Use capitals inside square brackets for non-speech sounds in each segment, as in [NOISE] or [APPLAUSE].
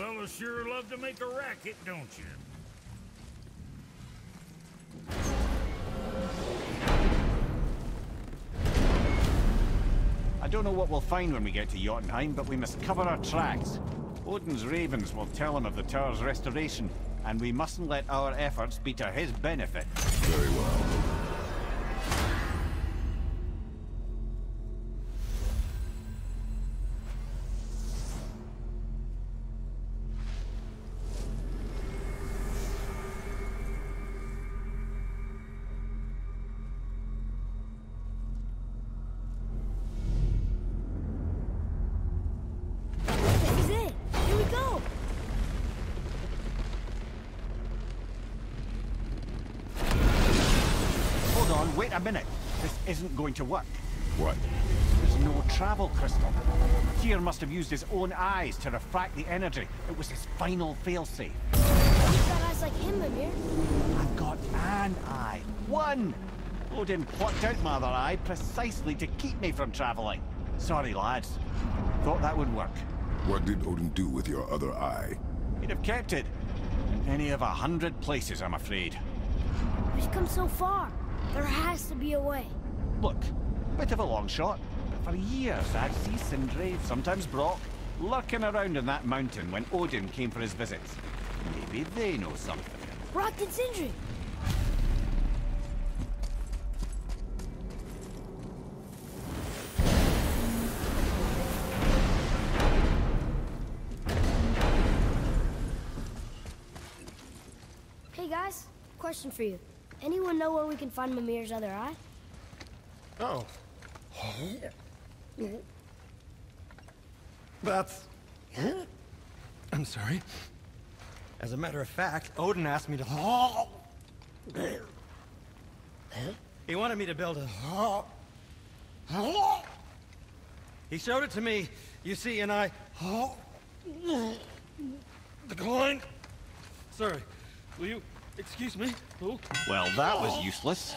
You fellas sure love to make a racket, don't you? I don't know what we'll find when we get to Jotunheim, but we must cover our tracks. Odin's ravens will tell him of the tower's restoration, and we mustn't let our efforts be to his benefit. Very well. Going to work. What? There's no travel crystal. Tyr must have used his own eyes to refract the energy. It was his final failsafe. You've got eyes like him, Mimir. I've got an eye. One! Odin plucked out my other eye precisely to keep me from traveling. Sorry, lads. Thought that would work. What did Odin do with your other eye? He'd have kept it. In any of a hundred places, I'm afraid. We've come so far. There has to be a way. Look, bit of a long shot, but for years I'd see Sindri, sometimes Brock, lurking around in that mountain when Odin came for his visits. Maybe they know something. Brock and Sindri. Hey guys, question for you. Anyone know where we can find Mimir's other eye? Oh. That's... I'm sorry. As a matter of fact, Odin asked me to... He wanted me to build a... He showed it to me, you see, and I... The Declined. Sorry. Will you excuse me? Well, that was useless.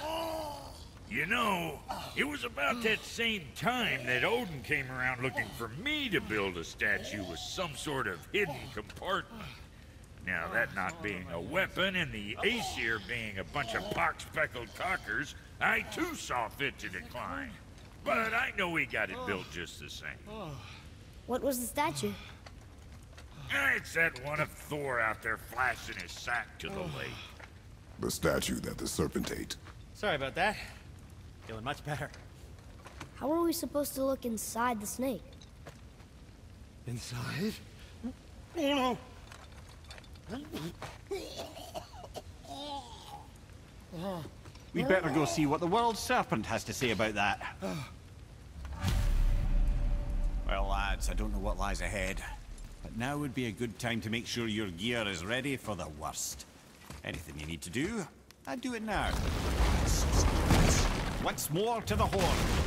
You know, it was about that same time that Odin came around looking for me to build a statue with some sort of hidden compartment. Now, that not being a weapon and the Aesir being a bunch of pock-speckled cockers, I too saw fit to decline. But I know he got it built just the same. What was the statue? Ah, It's that one of Thor out there flashing his sack to the lake. The statue that the serpent ate. Sorry about that. Feeling much better. How are we supposed to look inside the snake? Inside? Oh no! We'd better go see what the world serpent has to say about that. Well, lads, I don't know what lies ahead, but now would be a good time to make sure your gear is ready for the worst. Anything you need to do, I'd do it now. Once more to the horn.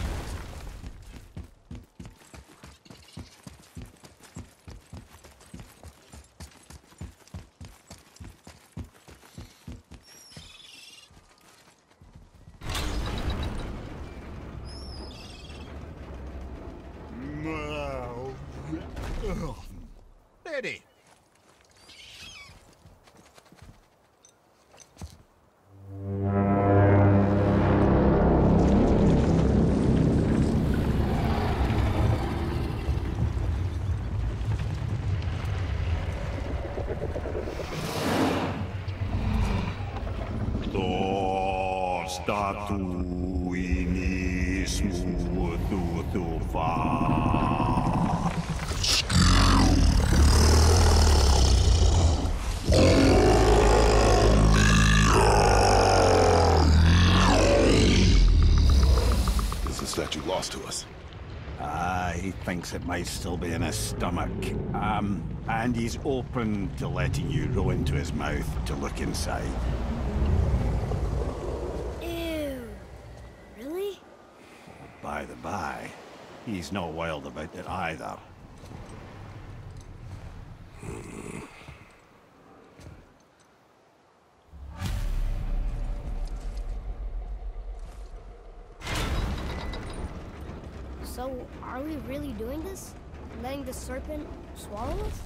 It might still be in his stomach. Um, and he's open to letting you roll into his mouth to look inside. Ew. Really? By the by, he's not wild about it either. So, are we really doing this? Letting the serpent swallow us?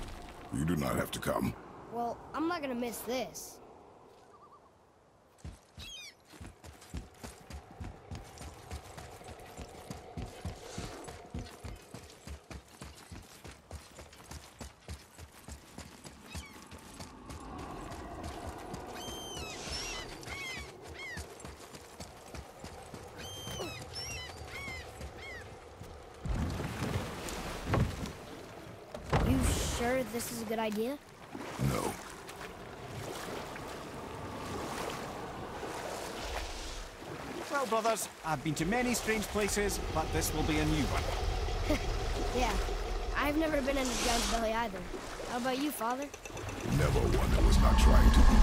You do not have to come. Well, I'm not gonna miss this. You sure this is a good idea? No. Well, brothers, I've been to many strange places, but this will be a new one. [LAUGHS] Yeah. I've never been in a giant's belly either. How about you, father? Never one that was not trying to be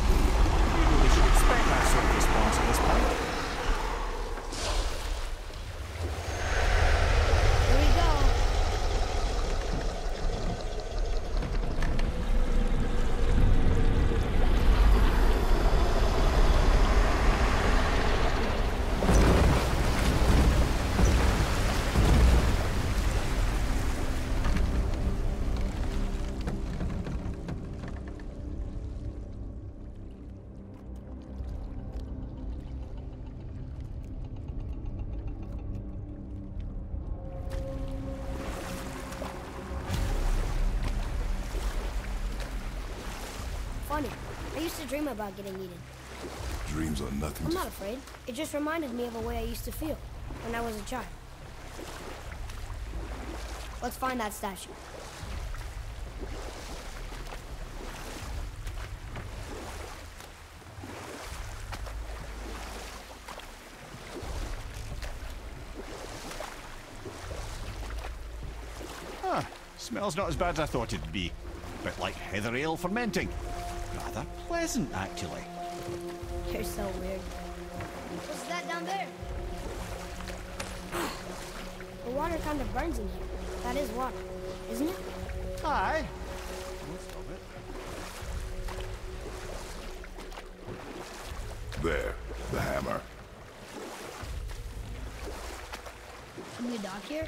We should expect that sort of response at this point. Dream about getting eaten. Dreams are nothing I'm not afraid. It just reminded me of a way I used to feel when I was a child. Let's find that statue. Huh. Smells not as bad as I thought it'd be. Bit like heather ale fermenting. Rather pleasant, actually. You're so weird. What's that down there? The water kind of burns in here. That is water, isn't it? Aye. Most of it. There. The hammer. Can we dock here?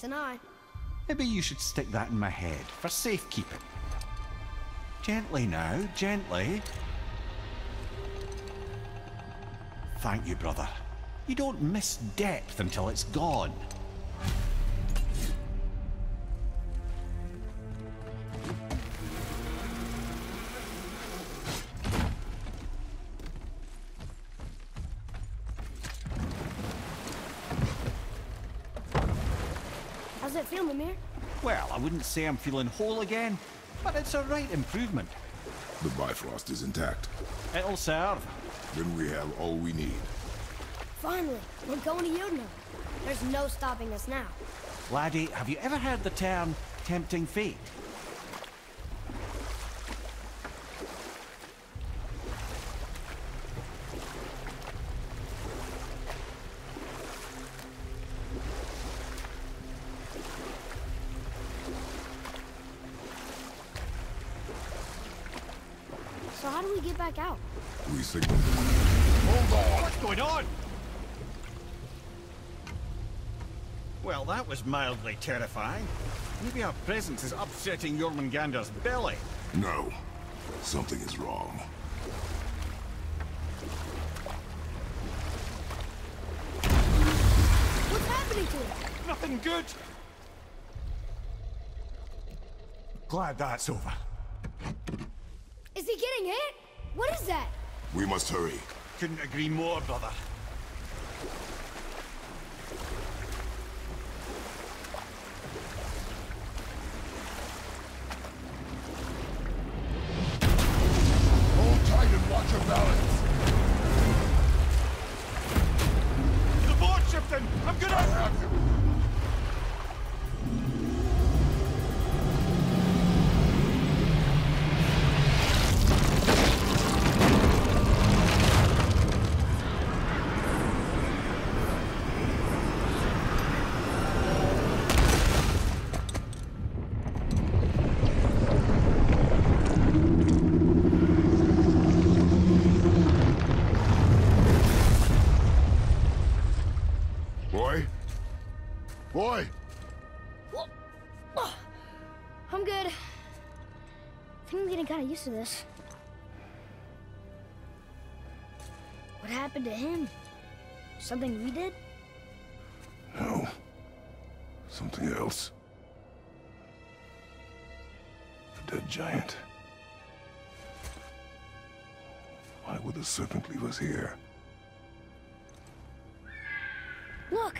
That's an eye. Maybe you should stick that in my head for safekeeping. Gently now, gently. Thank you, brother. You don't miss depth until it's gone. Wouldn't say I'm feeling whole again, but it's a right improvement. The Bifrost is intact. It'll serve. Then we have all we need. Finally, we're going to Yudna. There's no stopping us now. Laddie, have you ever heard the term tempting fate? Signal Hold on! What's going on? Well, that was mildly terrifying. Maybe our presence is upsetting Jormungandr's belly. No. Something is wrong. What's happening to it? Nothing good. Glad that's over. Is he getting hit? What is that? We must hurry. Couldn't agree more, brother. Think I'm getting kind of used to this. What happened to him? Something we did? No. Something else. A dead giant. Why would the serpent leave us here? Look!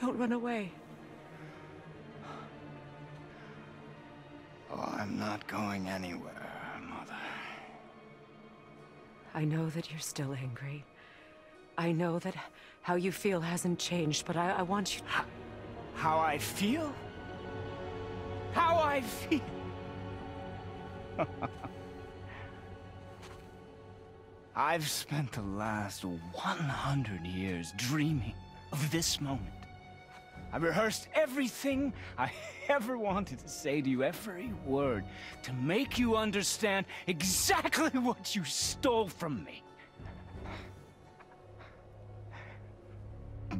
Don't run away. Oh, I'm not going anywhere, Mother. I know that you're still angry. I know that how you feel hasn't changed, but I, I want you. How I feel? How I feel? [LAUGHS] I've spent the last 100 years dreaming of this moment. I rehearsed everything I [LAUGHS] ever wanted to say to you, every word, to make you understand exactly [LAUGHS] what you stole from me.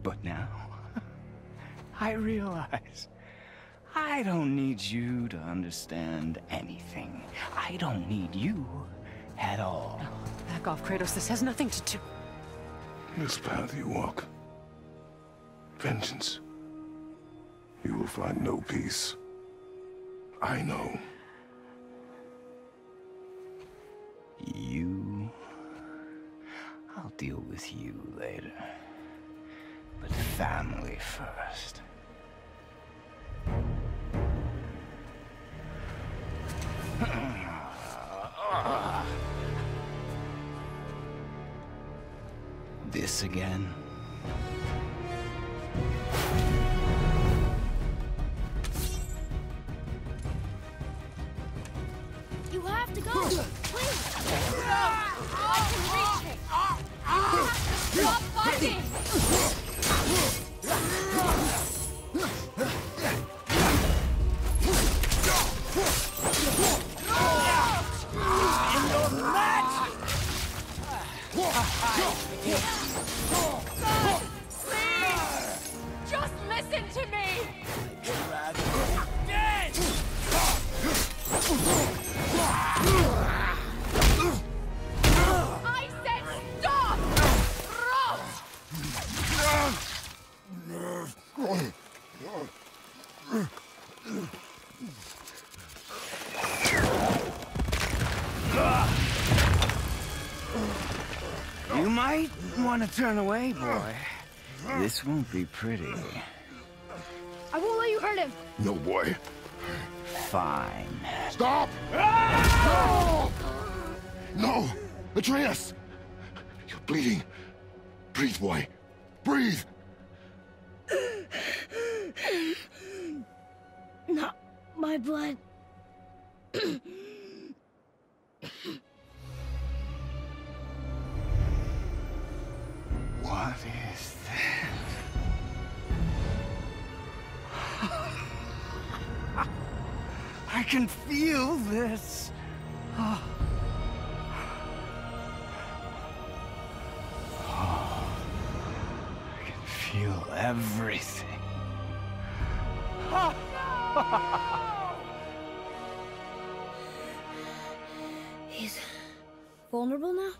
But now, [LAUGHS] I realize I don't need you to understand anything. I don't need you at all. Back off, Kratos. This has nothing to do. This path you walk. Vengeance. You will find no peace. I know. You... I'll deal with you later. But family first. This again? I can reach it! Stop fighting! Turn away, boy. This won't be pretty. I won't let you hurt him! No, boy. Fine. Stop! Ah! No! No! Atreus! You're bleeding. Breathe, boy. He's vulnerable now?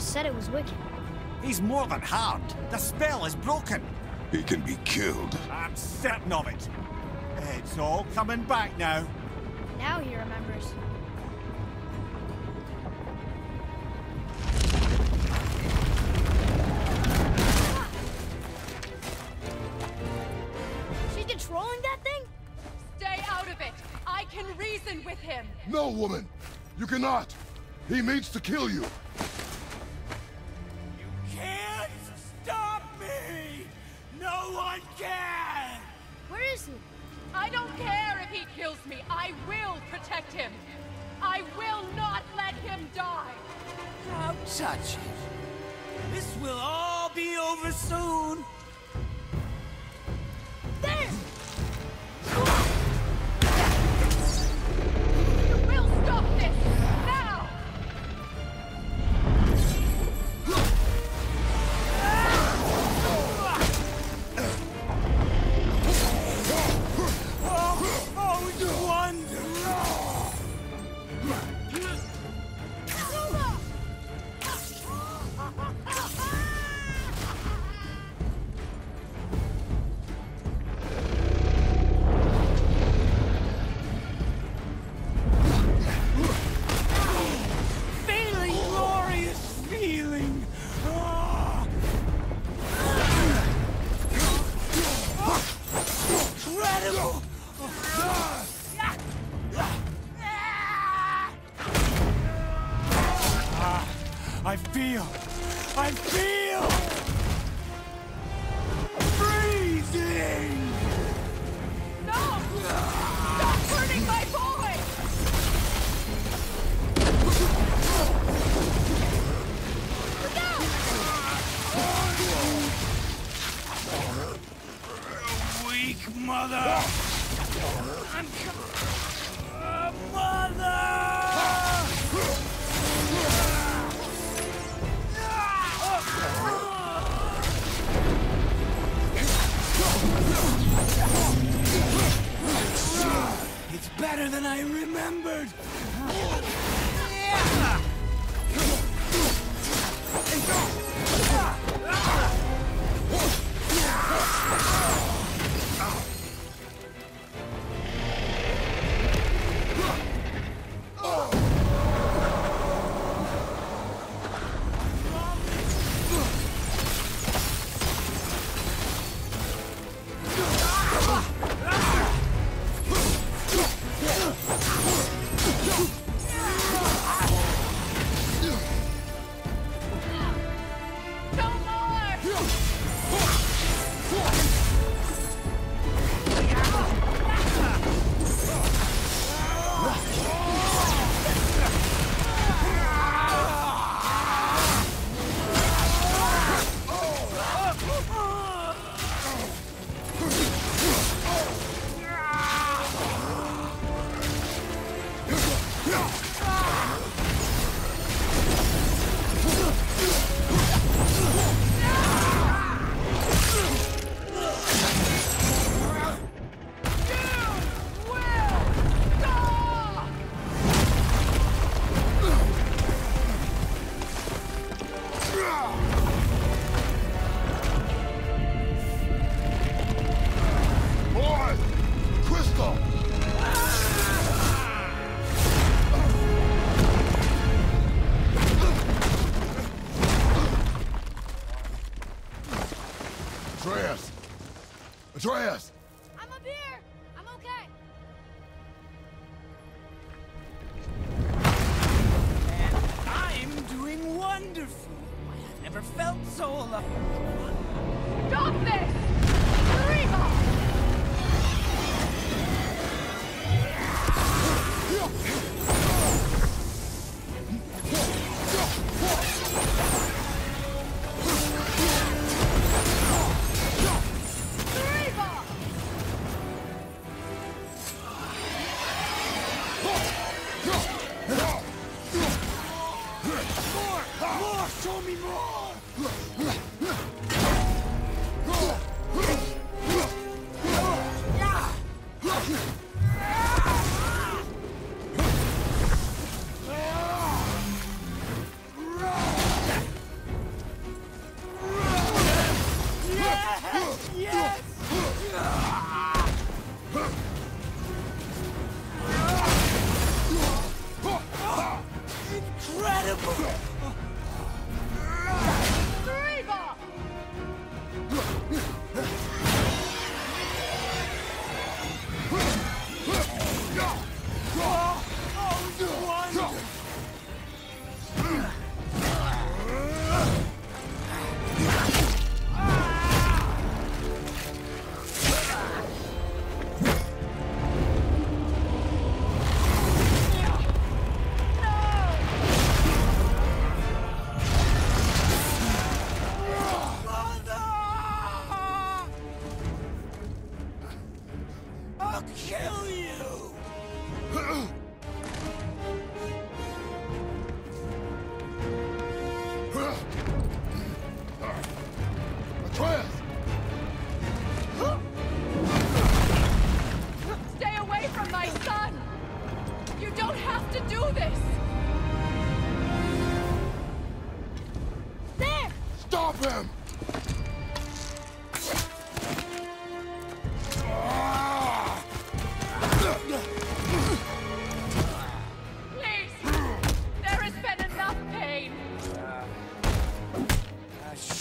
Freya said it was wicked. He's more than harmed. The spell is broken. He can be killed. I'm certain of it. It's all coming back now. Now he remembers. She's controlling that thing? Stay out of it! I can reason with him! No, woman! You cannot! He means to kill you! Atreus!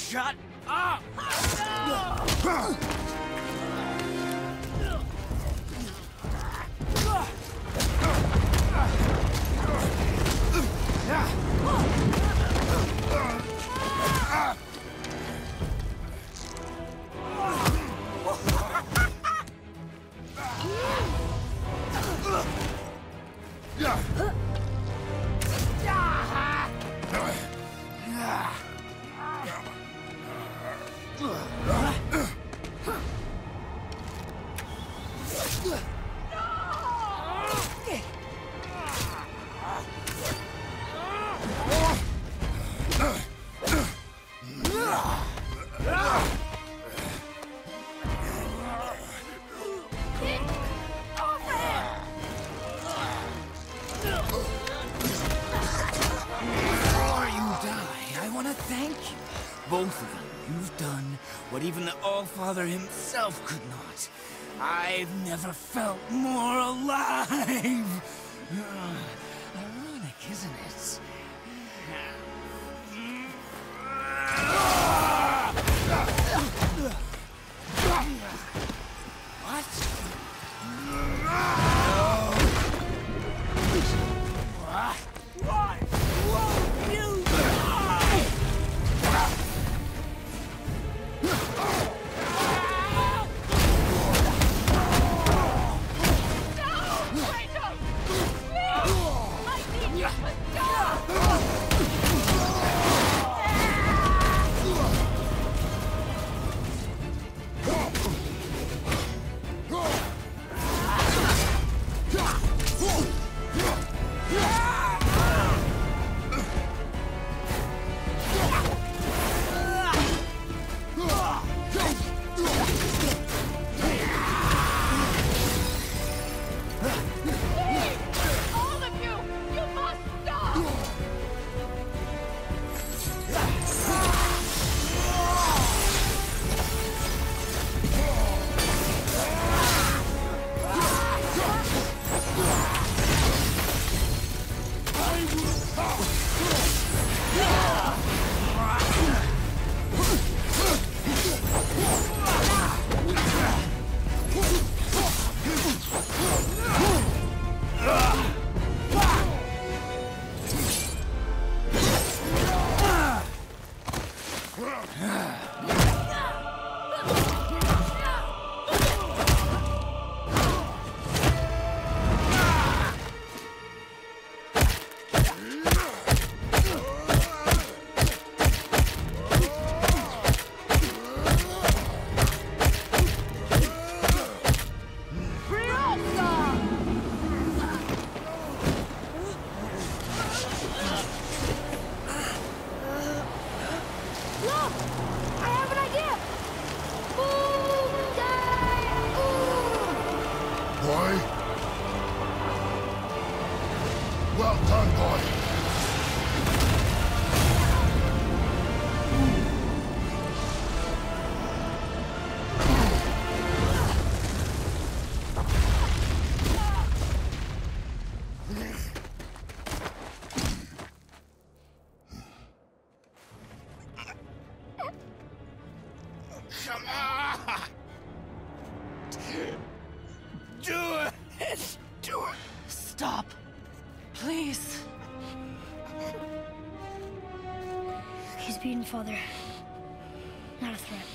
Shut up! Both the Allfather himself could not. I've never felt more alive! Father. Not a threat.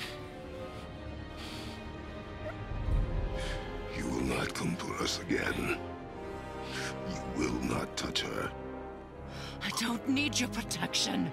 You will not come for us again. You will not touch her. I don't need your protection.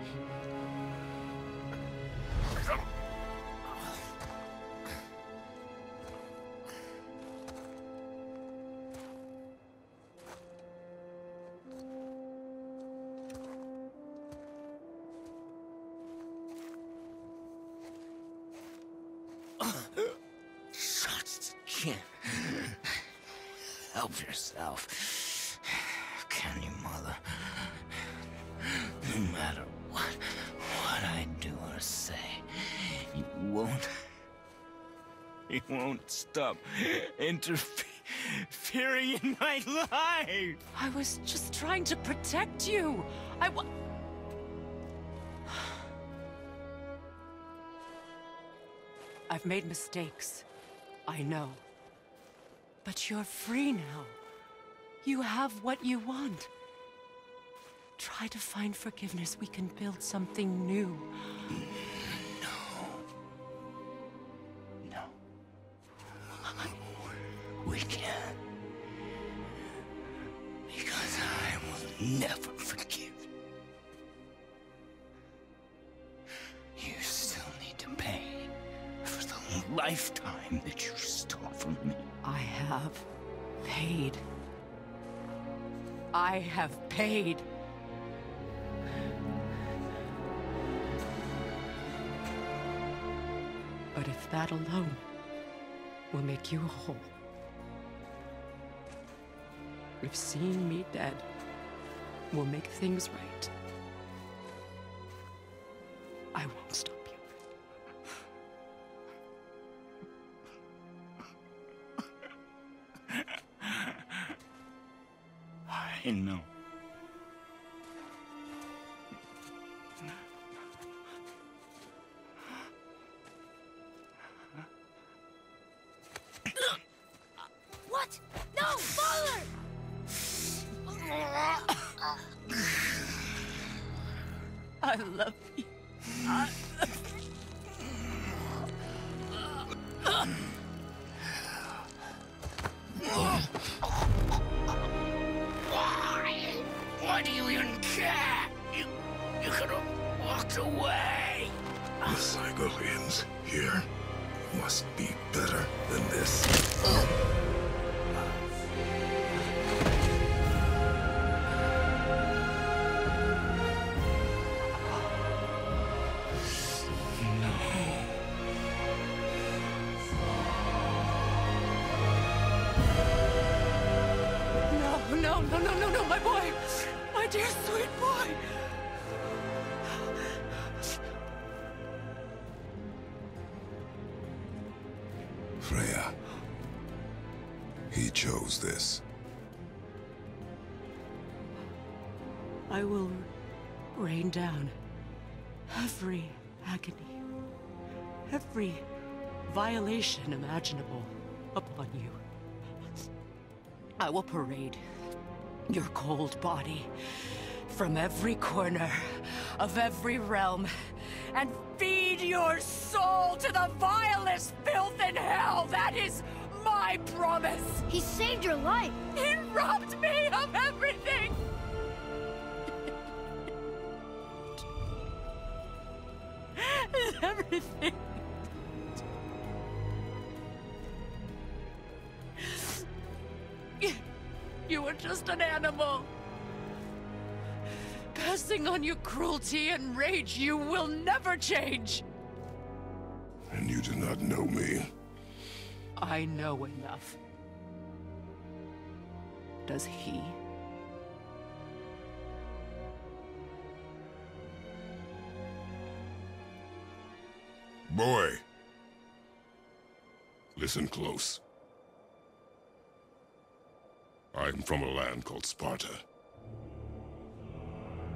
Interfering in my life. I was just trying to protect you. I wa- I've made mistakes. I know. But you're free now. You have what you want. Try to find forgiveness. We can build something new. We can't. Because I will never forgive. You still need to pay for the lifetime that you stole from me. I have paid. I have paid. But if that alone will make you whole, if seeing me dead will make things right, I won't stop you. I know. Freya. He chose this. I will rain down every agony, every violation imaginable upon you. I will parade your cold body from every corner of every realm and feed your soul to the vilest filth in hell. That is my promise. He saved your life! He robbed me of everything! [LAUGHS] everything. You were just an animal. Passing on your cruelty and rage, you will never change. Do not know me. I know enough. Does he? Boy. Listen close. I'm from a land called Sparta.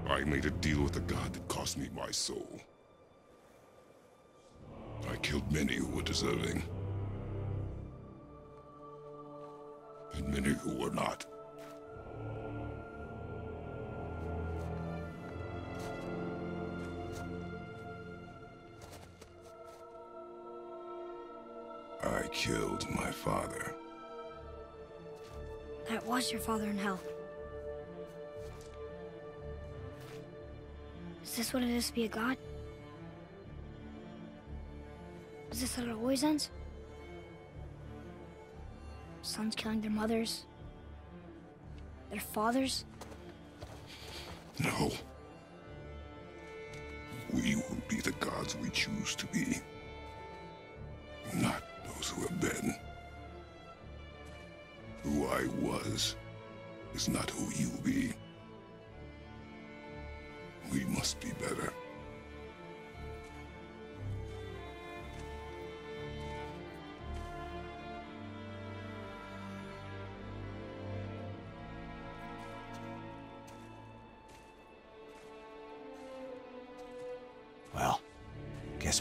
I made a deal with a god that cost me my soul. I killed many who were deserving. And many who were not. I killed my father. That was your father in hell. Is this what it is to be a god? Is this how it always ends? Sons killing their mothers? Their fathers? No. We will be the gods we choose to be. Not those who have been. Who I was is not who you will be.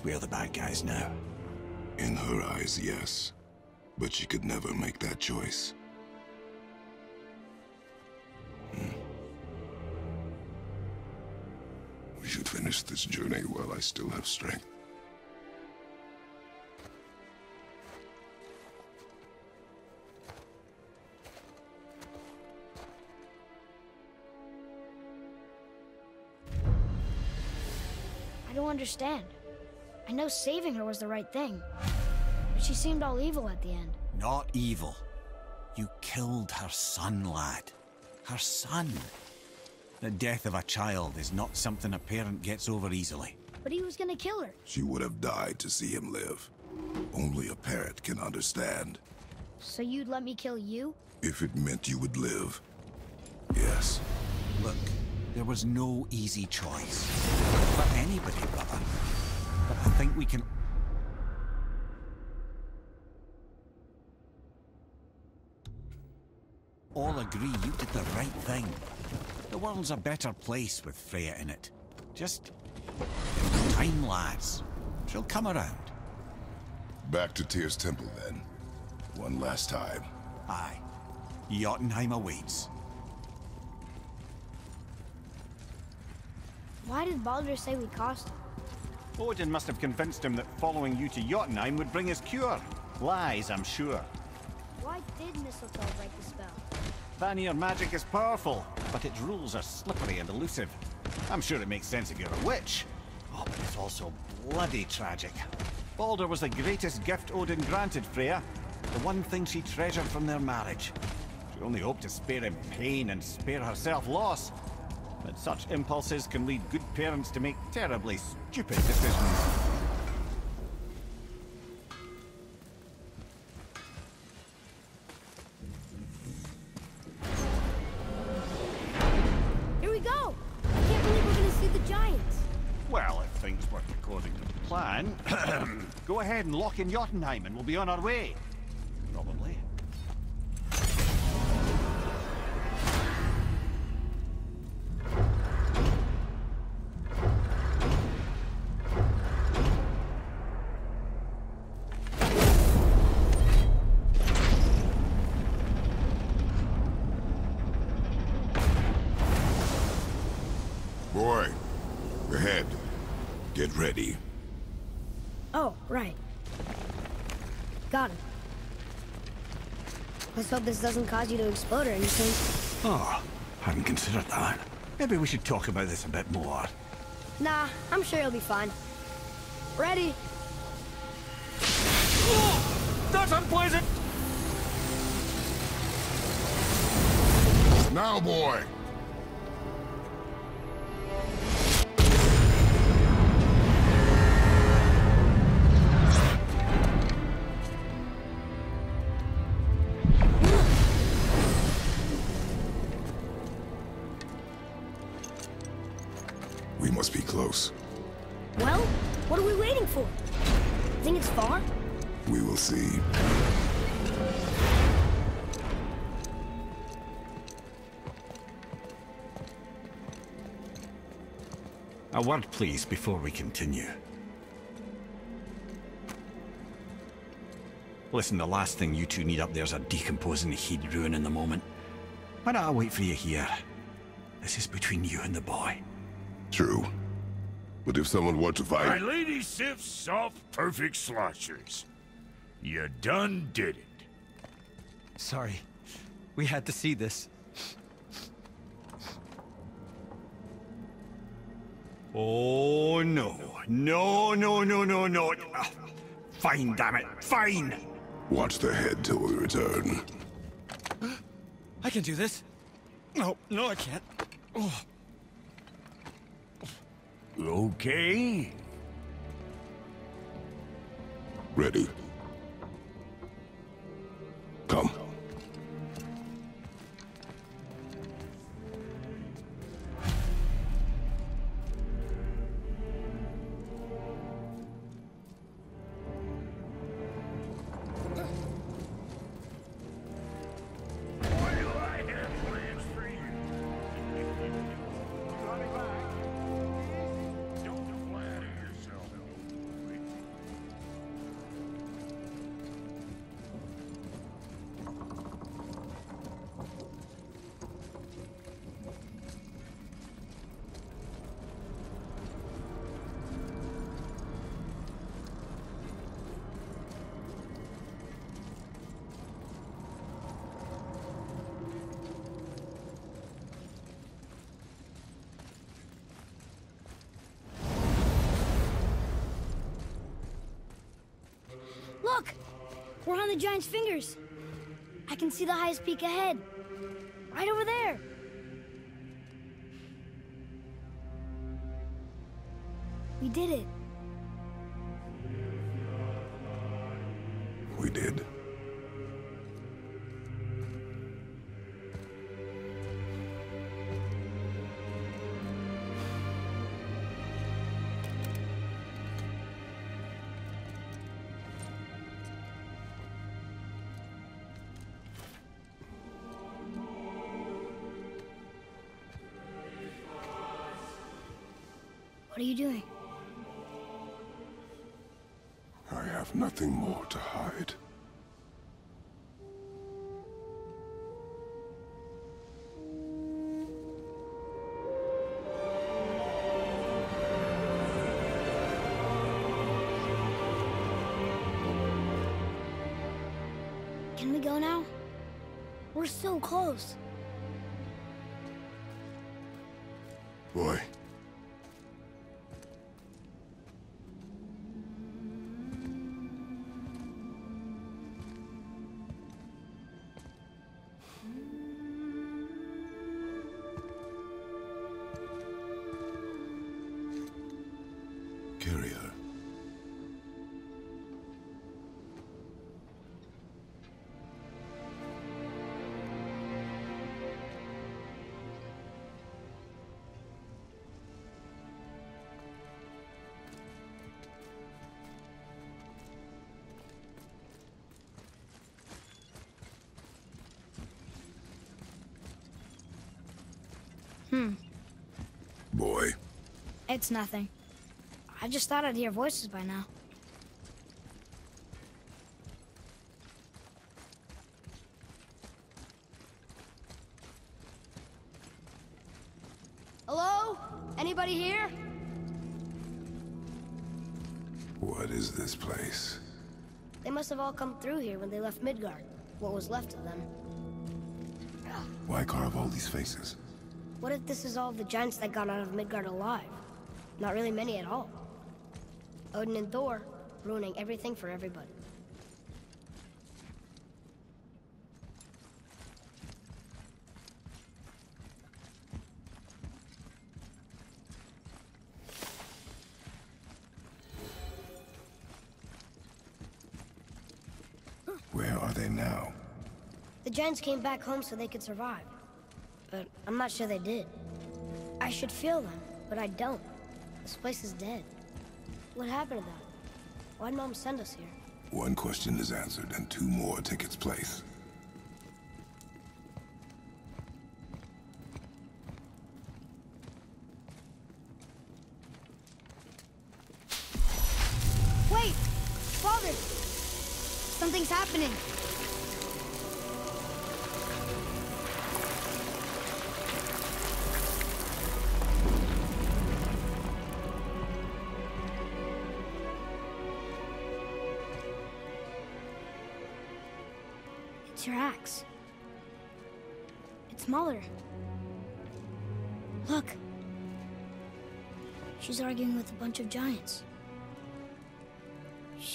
Guess we're the bad guys now. In her eyes, yes. But she could never make that choice. Hmm. We should finish this journey while I still have strength. I don't understand. I know saving her was the right thing. But she seemed all evil at the end. Not evil. You killed her son, lad. Her son. The death of a child is not something a parent gets over easily. But he was gonna kill her. She would have died to see him live. Only a parent can understand. So you'd let me kill you? If it meant you would live. Yes. Look, there was no easy choice. For anybody, brother. But I think we can... all agree you did the right thing. The world's a better place with Freya in it. Just... time, lads. She'll come around. Back to Tyr's temple, then. One last time. Aye. Jotunheim awaits. Why did Baldur say we cost him? Odin must have convinced him that following you to Jotunheim would bring his cure. Lies, I'm sure. Why did Mistletoe break the spell? Vanir magic is powerful, but its rules are slippery and elusive. I'm sure it makes sense if you're a witch. Oh, but it's also bloody tragic. Baldur was the greatest gift Odin granted Freya. The one thing she treasured from their marriage. She only hoped to spare him pain and spare herself loss. But such impulses can lead good parents to make terribly stupid decisions. Here we go! I can't believe we're gonna see the giants. Well, if things work according to plan, [CLEARS THROAT] go ahead and lock in Jotunheim and we'll be on our way. Got him. Let's hope this doesn't cause you to explode or anything. Oh, I hadn't considered that. Maybe we should talk about this a bit more. Nah, I'm sure you'll be fine. Ready? That's unpleasant! Now, boy! See. A word, please, before we continue. Listen, the last thing you two need up there's a decomposing heat ruin in the moment. Why don't I wait for you here? This is between you and the boy. True. But if someone were to fight... My fight... lady Sif's soft, perfect sloshers. You done did it. Sorry. We had to see this. Oh, no. No, no, no, no, no. Ah, Fine, damn it. Fine! Watch the head till we return. I can do this. No, no, I can't. Oh. Okay. Ready. Come. We're on the giant's fingers. I can see the highest peak ahead. Right over there. We did it. Are you doing? I have nothing more to hide. Can we go now? We're so close. Boy, It's nothing. I just thought I'd hear voices by now. Hello? Anybody here? what is this place? They must have all come through here when they left Midgard. What was left of them. Why carve all these faces? What if this is all the giants that got out of Midgard alive? Not really many at all. Odin and Thor, ruining everything for everybody. Where are they now? The giants came back home so they could survive. But I'm not sure they did. I should feel them, but I don't. This place is dead. What happened to them? Why'd Mom send us here? One question is answered, and two more take its place.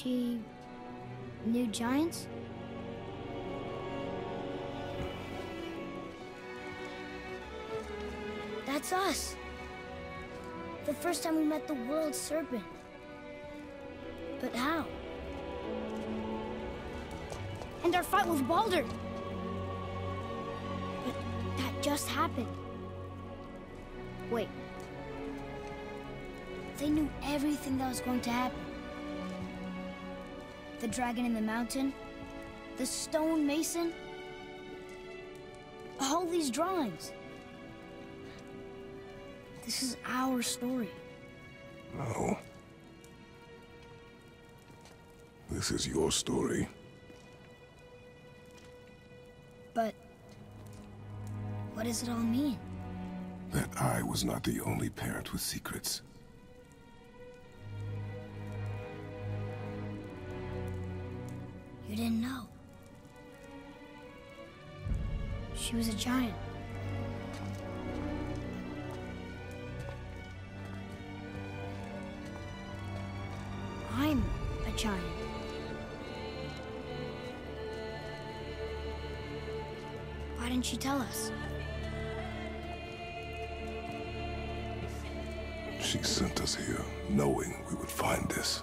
She knew giants? That's us. The first time we met the world serpent. But how? And our fight with Baldur. But that just happened. Wait. They knew everything that was going to happen. The dragon in the mountain, the stone mason, all these drawings. This is our story. No. This is your story. But what does it all mean? That I was not the only parent with secrets. Didn't know. She was a giant. I'm a giant. Why didn't she tell us? She sent us here, knowing we would find this.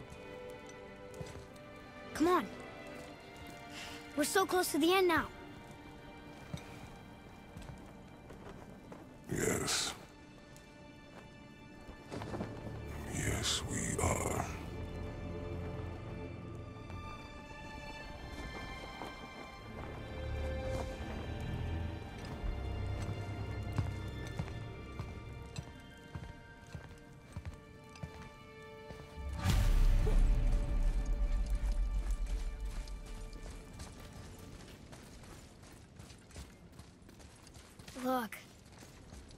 Come on. We're so close to the end now.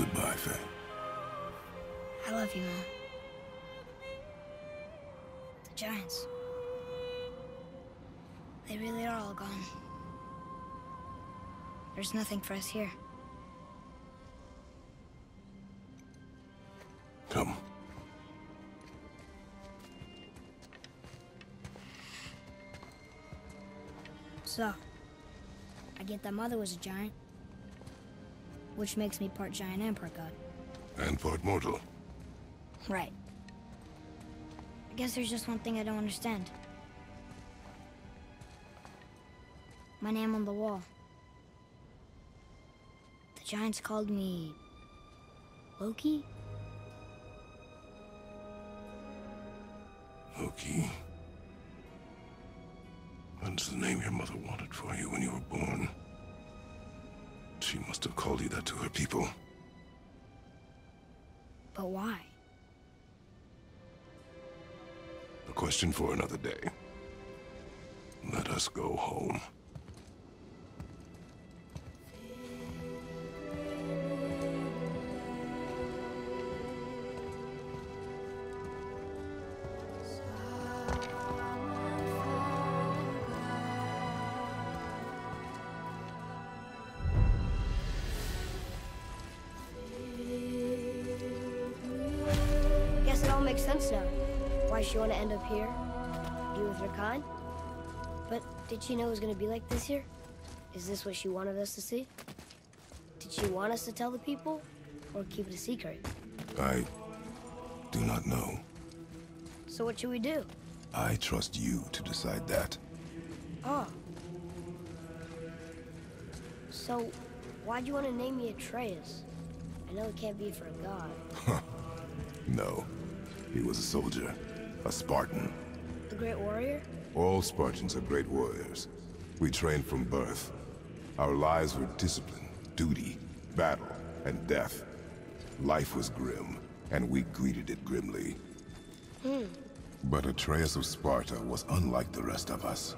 Goodbye, Faye. I love you, Mom. The Giants. They really are all gone. There's nothing for us here. Come. So, I get that Mother was a giant. Which makes me part giant and part god. And part mortal. Right. I guess there's just one thing I don't understand. My name on the wall. The Giants called me... Loki? Loki. That's the name your mother wanted for you when you were born. Must have called you that to her people. But why? A question for another day. Let us go home. Here? Be with her kind? But did she know it was going to be like this here? Is this what she wanted us to see? Did she want us to tell the people? Or keep it a secret? I do not know. So what should we do? I trust you to decide that. Oh. So, why'd you want to name me Atreus? I know it can't be for a god. [LAUGHS] No. He was a soldier. A Spartan. A Great Warrior? All Spartans are great warriors. We trained from birth. Our lives were discipline, duty, battle, and death. Life was grim, and we greeted it grimly. Hmm. But Atreus of Sparta was unlike the rest of us.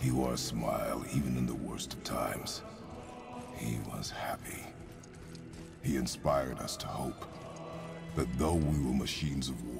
He wore a smile even in the worst of times. He was happy. He inspired us to hope that though we were machines of war,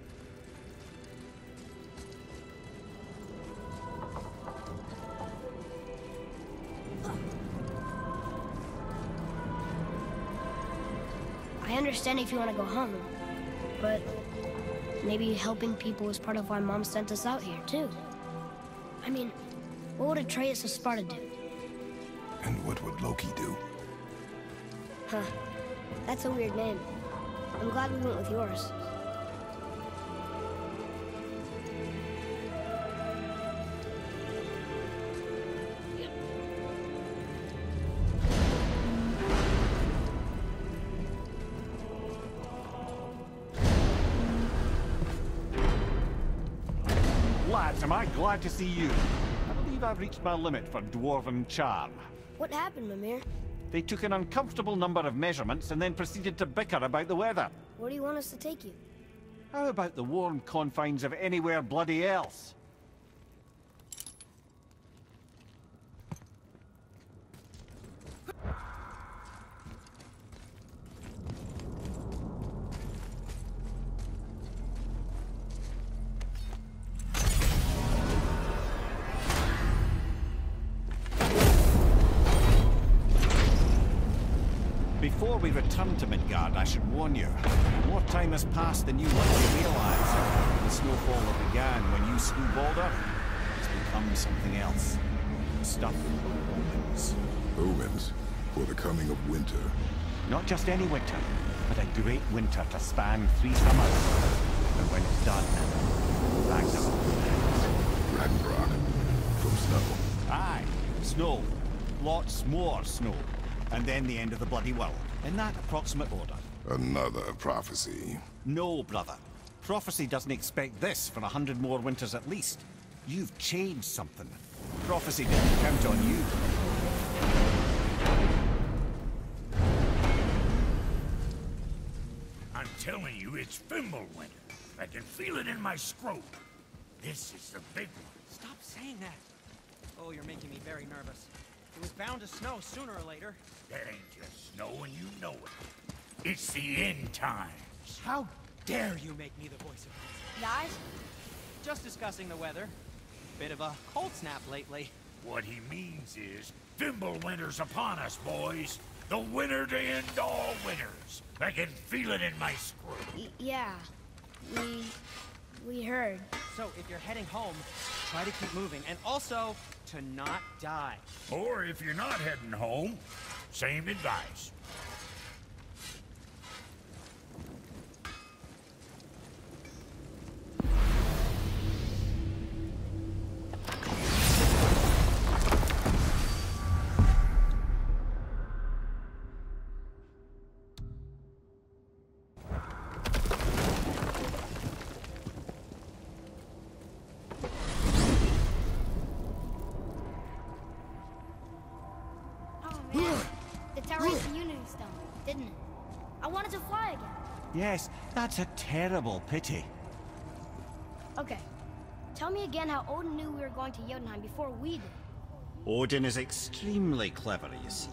Understand if you want to go home, but maybe helping people is part of why Mom sent us out here, too. I mean, what would Atreus of Sparta do? And what would Loki do? Huh. That's a weird name. I'm glad we went with yours. Glad to see you. I believe I've reached my limit for dwarven charm. What happened, Mimir? They took an uncomfortable number of measurements and then proceeded to bicker about the weather. Where do you want us to take you? How about the warm confines of anywhere bloody else? We return to Midgard, I should warn you. More time has passed than you likely realize. The snowfall that began when you slew Baldur has become something else. Stuff omens. Omens for the coming of winter. Not just any winter, but a great winter to span three summers. And when it's done, Ragnarok. Ragnarok from snow. Aye, snow. Lots more snow. And then the end of the bloody world. In that approximate order. Another prophecy. No, brother. Prophecy doesn't expect this for a hundred more winters at least. You've changed something. Prophecy didn't count on you. I'm telling you, it's Fimbulwinter. I can feel it in my scrope. This is the big one. Stop saying that. Oh, you're making me very nervous. It was bound to snow sooner or later. That ain't just snow, and you know it. It's the end times. How dare you make me the voice of reason? Guys, Just discussing the weather. Bit of a cold snap lately. What he means is, Thimble Fimbulwinter's upon us, boys. The winter to end all winters. I can feel it in my scrope. Y yeah, we... we heard. So if you're heading home, try to keep moving. And also, to not die. Or if you're not heading home, same advice. Yes, that's a terrible pity. Okay, tell me again how Odin knew we were going to Jotunheim before we did. Odin is extremely clever, you see.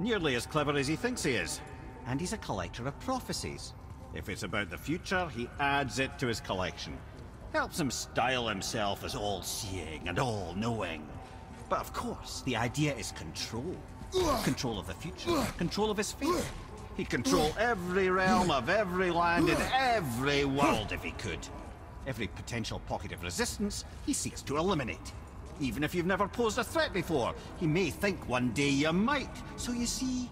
Nearly as clever as he thinks he is. And he's a collector of prophecies. If it's about the future, he adds it to his collection. Helps him style himself as all-seeing and all-knowing. But of course, the idea is control. Control of the future. Control of his fate. He'd control every realm of every land in every world if he could. Every potential pocket of resistance, he seeks to eliminate. Even if you've never posed a threat before, he may think one day you might. So you see,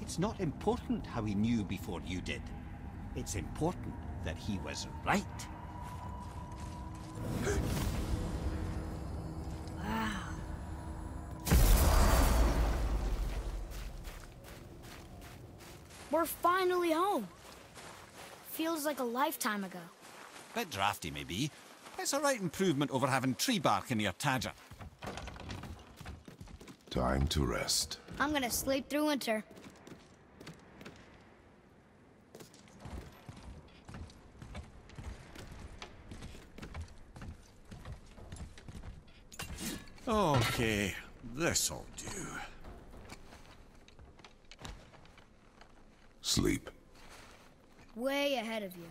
It's not important how he knew before you did. It's important that he was right. We're finally home. Feels like a lifetime ago. Bit drafty, maybe. It's a right improvement over having tree bark in your tadger. Time to rest. I'm gonna sleep through winter. Okay, this'll do. Sleep. Way ahead of you.